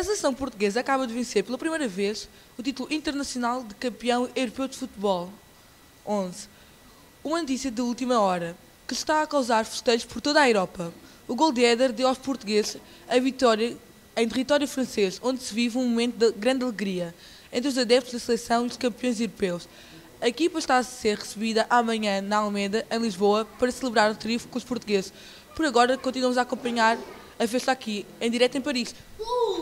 A seleção portuguesa acaba de vencer pela primeira vez o título internacional de campeão europeu de futebol. 11. Uma notícia de última hora que está a causar festejos por toda a Europa. O gol de Éder deu aos portugueses a vitória em território francês, onde se vive um momento de grande alegria entre os adeptos da seleção e os campeões europeus. A equipa está a ser recebida amanhã na Almeida, em Lisboa, para celebrar o triunfo com os portugueses. Por agora, continuamos a acompanhar a festa aqui, em direto em Paris. Uh!